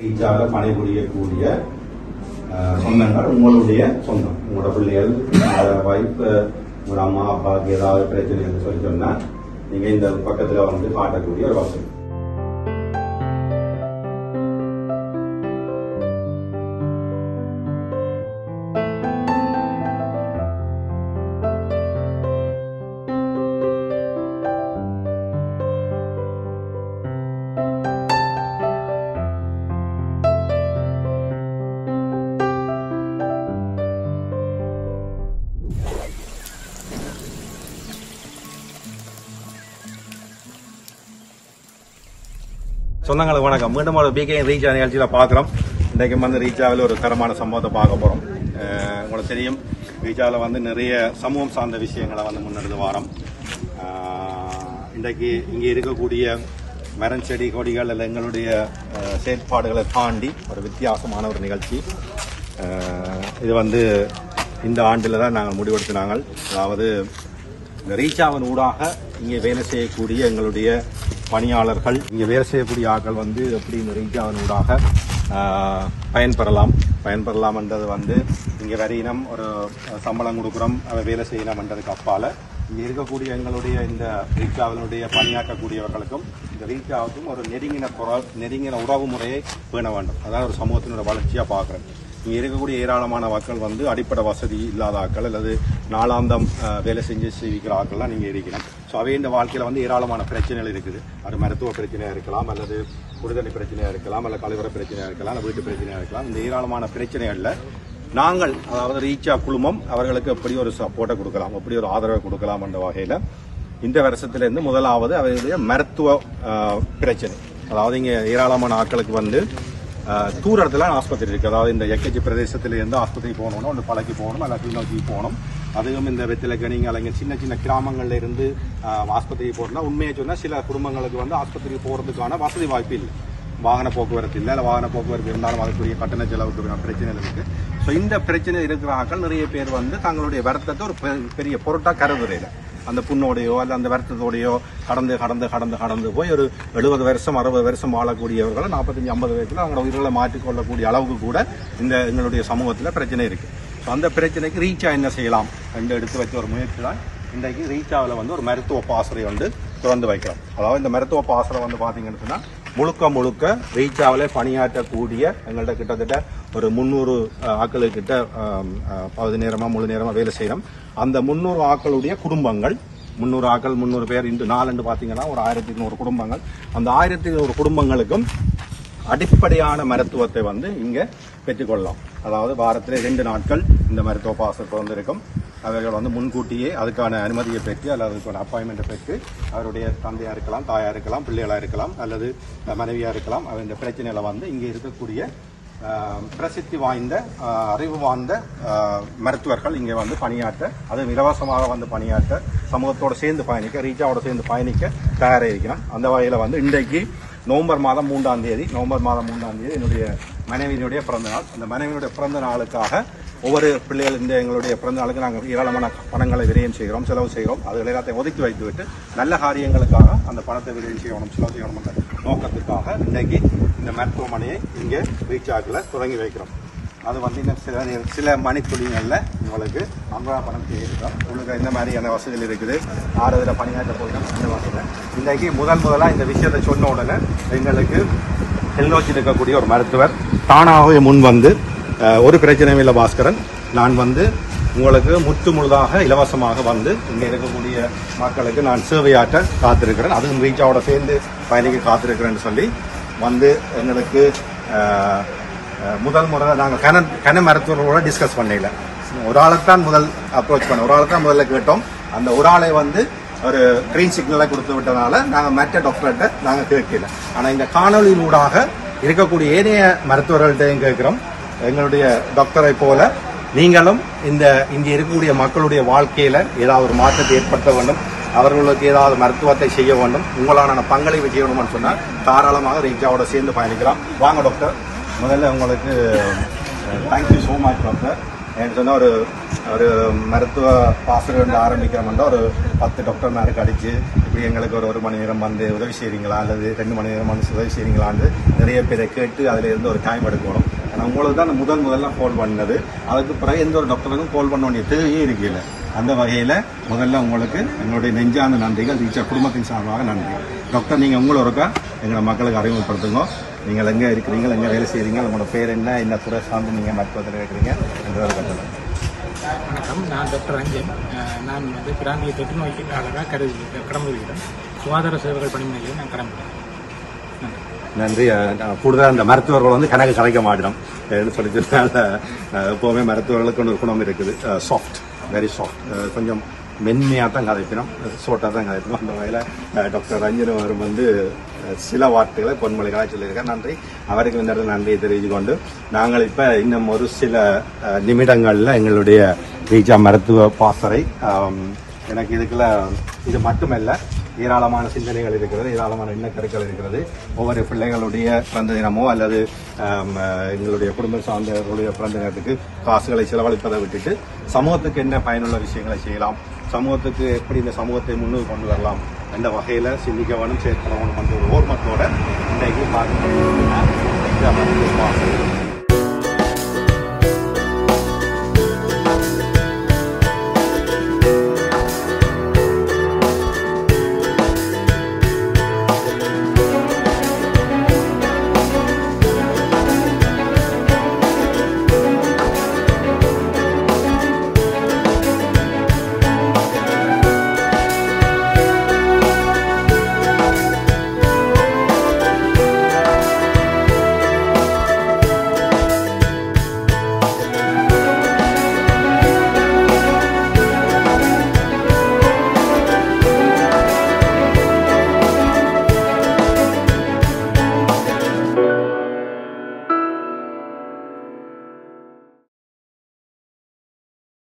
ரீச்சாக பணிபுரியக்கூடிய சொந்தங்கள் உங்களுடைய சொந்தம். உங்களோட பிள்ளைகள் உங்களோட வைஃப் உங்களோட அம்மா அப்பாவுக்கு ஏதாவது பிரச்சனைன்னு சொல்லி சொன்னா நீங்க இந்த பக்கத்துல வந்து காட்டக்கூடிய ஒரு வசதி. சொந்தங்களுக்கு வணக்கம். மீண்டும் ஒரு பிகே ரீச் நிகழ்ச்சியில் பார்க்குறோம். இன்றைக்கு வந்து ரீச்சாவில் ஒரு தரமான சம்பவத்தை பார்க்க போகிறோம் உங்களுக்கு தெரியும் ரீச்சாவில் வந்து நிறைய சமூகம் சார்ந்த விஷயங்களை வந்து முன்னெடுத்து வாரம். இன்றைக்கு இங்கே இருக்கக்கூடிய மரம் செடி கொடிகள் இல்லை எங்களுடைய செயற்பாடுகளை தாண்டி ஒரு வித்தியாசமான ஒரு நிகழ்ச்சி. இது வந்து இந்த ஆண்டில் தான் நாங்கள் முடிவெடுத்தினாங்கள் அதாவது இந்த ரீச்சாவின் ஊடாக இங்கே வேலை செய்யக்கூடிய எங்களுடைய பணியாளர்கள் இங்கே வேலை செய்யக்கூடிய ஆட்கள் வந்து எப்படி இந்த ரீச்சாவின் ஊடாக பயன்பெறலாம். பயன்பெறலாம்ன்றது வந்து இங்கே வரையினம் ஒரு சம்பளம் கொடுக்குறோம் அதை வேலை செய்யணும்ன்றதுக்கு அப்பால். இங்கே இருக்கக்கூடிய எங்களுடைய இந்த ரீச்சாவினுடைய பணியாற்றக்கூடியவர்களுக்கும் இந்த ரீச்சாவுக்கும் ஒரு நெருங்கின புற- நெருங்கின உறவு முறையை பேண வேண்டும். அதான் ஒரு சமூகத்தினோட வளர்ச்சியாக பார்க்குறேன் இங்கே இருக்கக்கூடிய ஏராளமான மக்கள் வந்து அடிப்படை வசதி இல்லாத ஆட்கள் அல்லது நாளாந்தம் வேலை செஞ்சு செய்விக்கிற ஆட்கள்லாம் நீங்கள் இருக்கணும் ஸோ அவை இந்த வாழ்க்கையில் வந்து ஏராளமான பிரச்சனைகள் இருக்குது. அது மருத்துவ பிரச்சனையாக இருக்கலாம் அல்லது குடிதண்ணி பிரச்சனையாக இருக்கலாம் அல்ல கழிவறை பிரச்சனையாக இருக்கலாம் அல்ல வீட்டு பிரச்சனையாக இருக்கலாம். இந்த ஏராளமான பிரச்சனைகளில் நாங்கள் அதாவது ரீச்சா குழுமம் அவர்களுக்கு எப்படி ஒரு சப்போர்ட்டை கொடுக்கலாம் எப்படி ஒரு ஆதரவை கொடுக்கலாம் என்ற வகையில் இந்த வருஷத்துலேருந்து முதலாவது அவர்களுடைய மருத்துவ பிரச்சனை. அதாவது இங்கே ஏராளமான ஆட்களுக்கு வந்து தூரத்தில் ஆஸ்பத்திரி இருக்குது அதாவது இந்த எக்கச்சி பிரதேசத்திலேருந்து ஆஸ்பத்திரி போகணும்னா ஒன்று பழக்கி போகணும் அல்ல கிளிநோக்கி போகணும். அதுவும் இந்த வெத்திலக்கணிங்க அலைங்க சின்ன சின்ன கிராமங்கள்ல இருந்து ஆஸ்பத்திரிக்கு ஆஸ்பத்திரி உண்மையை சொன்னால் சில குடும்பங்களுக்கு வந்து ஆஸ்பத்திரிக்கு போகிறதுக்கான வசதி வாய்ப்பு இல்லை. வாகன போக்குவரத்து இல்லை இல்லை வாகன போக்குவரத்து இருந்தாலும் அதுக்குரிய கட்டண செலவுக்கு பிரச்சனை இருக்குது ஸோ இந்த பிரச்சனை இருக்கிறாக்கள் நிறைய பேர் வந்து தங்களுடைய வருத்தத்தை ஒரு பெ- பெரிய பொருட்டாக கருதுறையில் அந்த புண்ணோடையோ அல்ல அந்த வருத்தத்தோடையோ கடந்து கடந்து கடந்து கடந்து போய் ஒரு எழுபது வருஷம் அறுபது வருஷம் வாழக்கூடியவர்கள் நாற்பத்தஞ்சு ஐம்பது வயசில் அவங்களோட உயிர்களை மாற்றிக்கொள்ளக்கூடிய அளவுக்கு கூட இந்த எங்களுடைய சமூகத்தில் பிரச்சனை இருக்குது ஸோ அந்த பிரச்சனைக்கு ரீச்சா என்ன செய்யலாம் என்று எடுத்து வச்ச ஒரு முயற்சி தான் இன்றைக்கு ரீச்சாவில் வந்து ஒரு மருத்துவ பாசறை வந்து திறந்து வைக்கிறோம். அதாவது இந்த மருத்துவ பாசறை வந்து பார்த்தீங்கன்னு சொன்னால் முழுக்க முழுக்க ரீச்சாவில் பணியாற்றக்கூடிய எங்கள்கிட்ட கிட்டத்தட்ட ஒரு முந்நூறு ஆக்களுக்கிட்ட பகுதி நேரமாக முழு நேரமாக வேலை செய்கிறோம் அந்த முந்நூறு ஆக்களுடைய குடும்பங்கள் முந்நூறு ஆட்கள் முந்நூறு பேர் இன்று நாலண்டு பார்த்தீங்கன்னா ஒரு ஆயிரத்தி நூறு குடும்பங்கள். அந்த ஆயிரத்தி நூறு குடும்பங்களுக்கும் அடிப்படையான மருத்துவத்தை வந்து இங்கே பெற்றுக்கொள்ளலாம். அதாவது வாரத்தில் ரெண்டு நாட்கள் இந்த மருத்துவ பாசத்தை வந்து இருக்கும் அவர்கள் வந்து முன்கூட்டியே அதுக்கான அனுமதியை பெற்று அல்லது அதுக்கான அப்பாயின்மெண்ட்டை பெற்று அவருடைய தந்தையாக இருக்கலாம் தாயாக இருக்கலாம் பிள்ளைகளாக இருக்கலாம் அல்லது மனைவியாக இருக்கலாம் அவர் இந்த பிரச்சனையில் வந்து இங்கே இருக்கக்கூடிய பிரசித்தி வாய்ந்த அறிவு வாய்ந்த மருத்துவர்கள் இங்கே வந்து பணியாற்ற அதுவும் இலவசமாக வந்து பணியாற்ற சமூகத்தோட சேர்ந்து பயணிக்க ரீச்சாவோட சேர்ந்து பயணிக்க தயாராக இருக்கிறான். அந்த வகையில் வந்து இன்றைக்கு நவம்பர் மாதம் மூன்றாம் தேதி நவம்பர் மாதம் மூன்றாம் தேதி என்னுடைய மனைவியினுடைய பிறந்த நாள். அந்த மனைவியினுடைய பிறந்த நாளுக்காக ஒவ்வொரு பிள்ளைகள் இந்த எங்களுடைய பிறந்த நாளுக்கு நாங்கள் ஏராளமான பணங்களை விரயம் செய்கிறோம் செலவு செய்கிறோம். அதுகள் எல்லாத்தையும் ஒதுக்கி வைத்து விட்டு நல்ல காரியங்களுக்காக அந்த பணத்தை விரயம் செய்யணும் செலவு செய்யணும் என்ற நோக்கத்துக்காக இன்னைக்கு இந்த மருத்துவமனையை இங்கே ரீசார்ஜில் தொடங்கி வைக்கிறோம். அது வந்து இன்னும் சில சில மணித்துளிகளில் உங்களுக்கு அம்பரா பணம் செய்யிருக்கோம் உங்களுக்கு இந்த மாதிரியான வசதிகள் இருக்குது. ஆறு இதில் பணியாற்ற போகிறோம். இந்த வகையில் இன்றைக்கு முதல் முதலாக இந்த விஷயத்தை சொன்ன உடனே எங்களுக்கு கிளிநொச்சி இருக்கக்கூடிய ஒரு மருத்துவர் தானாகவே முன் வந்து ஒரு பிரச்சனையும் இல்லை பாஸ்கரன். நான் வந்து உங்களுக்கு முற்று முழுதாக இலவசமாக வந்து இங்கே இருக்கக்கூடிய மக்களுக்கு நான் சேவையாற்ற காத்திருக்கிறேன். அதுவும் ரீச்சாவோட சேர்ந்து பயணிக்க காத்திருக்கிறேன்னு சொல்லி வந்து எங்களுக்கு முதல் முறை நாங்கள் கன கன மருத்துவர்களோட டிஸ்கஸ் பண்ணல ஒரு ஆளைத்தான் முதல் அப்ரோச் பண்ணோம் ஒரு ஆளுக்கு தான் முதல்ல கேட்டோம். அந்த ஒரு ஆளை வந்து ஒரு க்ரீன் சிக்னலை கொடுத்து விட்டனால நாங்கள் மற்ற டாக்டர்கிட்ட நாங்கள் கேட்கல. ஆனால் இந்த காணொலியினூடாக இருக்கக்கூடிய ஏனைய மருத்துவர்கள்ட்டையும் கேட்குறோம்? எங்களுடைய டாக்டரை போல நீங்களும் இந்த இங்கே இருக்கக்கூடிய மக்களுடைய வாழ்க்கையில ஏதாவது ஒரு மாற்றத்தை ஏற்படுத்த வேண்டும். அவர்களுக்கு ஏதாவது மருத்துவத்தை செய்ய வேண்டும். உங்களான பங்களிப்பு செய்யணும்னு சொன்னால் தாராளமாக ரீச்சாவோட சேர்ந்து பயணிக்கலாம். வாங்க டாக்டர் முதல்ல உங்களுக்கு தேங்க்யூ ஸோ மச் டாக்டர் என்று சொன்னால் ஒரு ஒரு மருத்துவ பாசறை வந்து ஆரம்பிக்கிறோம்னா ஒரு பத்து டாக்டர் மேருக்கு இப்படி எங்களுக்கு ஒரு ஒரு மணி நேரம் வந்து உதவி செய்கிறீங்களா அல்லது ரெண்டு மணி நேரம் வந்து உதவி செய்றீங்களான்னு நிறைய பேரை கேட்டு அதில் இருந்து ஒரு டைம் எடுக்கணும். ஆனால் உங்களுக்கு தான் முதல் முதல்ல கால் பண்ணது. அதுக்கு பிறகு எந்த ஒரு டாக்டருக்கும் கால் பண்ண வேண்டிய தேவையே இருக்கல அந்த வகையில் முதல்ல உங்களுக்கு என்னுடைய நெஞ்சான நன்றிகள் டீச்சர் குடும்பத்தின் சார்பாக நன்றி டாக்டர் நீங்கள் உங்களை ஒருக்கா எங்களை மக்களுக்கு அறிமுகப்படுத்துங்க. நீங்கள் எங்கே இருக்கிறீங்க எங்கே வேலை செய்கிறீங்க உங்களோட பேர் என்ன என்ன துறை சார்ந்து நீங்கள் மருத்துவத்தில் இருக்கிறீங்க என்ற ஒரு கட்டளை. வணக்கம். நான் டாக்டர் ரஞ்சன் நான் வந்து பிராந்திய தொற்று நோய்க்காளராக கருதி கடம்புகிறேன் சுகாதார சேவைகள் பணிமனையில் நான் கடம்புகிறேன் நன்றி. கூடுதலாக அந்த மருத்துவர்கள் வந்து கணக்கு கலைக்க மாட்டோம் சொல்லி சொன்னால எப்போவுமே மருத்துவர்களுக்கு ஒரு குணம் இருக்குது. சாஃப்ட் வெரி சாஃப்ட் கொஞ்சம் மென்மையாக தான் கதைப்பினோம் சோட்டாக தான் கதைப்பினோம். அந்த வகையில் டாக்டர் ரஞ்சன் அவர் வந்து சில வார்த்தைகளை பொன்மொழிகளாக சொல்லியிருக்கார். நன்றி. அவருக்கு இந்த இடத்துல நன்றியை தெரிவித்து கொண்டு நாங்கள் இப்போ இன்னும் ஒரு சில நிமிடங்களில் எங்களுடைய ரீஜா மருத்துவ பாசறை எனக்கு இதுக்குள்ள இது மட்டுமல்ல ஏராளமான சிந்தனைகள் இருக்கிறது ஏராளமான எண்ணக்கருக்கள் இருக்கிறது. ஒவ்வொரு பிள்ளைகளுடைய பிறந்த தினமோ அல்லது எங்களுடைய குடும்ப சார்ந்தவர்களுடைய பிறந்த தினத்துக்கு காசுகளை செலவழிப்பதை விட்டுட்டு சமூகத்துக்கு என்ன பயனுள்ள விஷயங்களை செய்யலாம் சமூகத்துக்கு எப்படி இந்த சமூகத்தை முன்னுக்கு கொண்டு வரலாம் என்ற வகையில் சிந்திக்கவனும் வேணும் செயற்பட ஒரு ஓர்மத்தோட இன்றைக்கு பார்க்க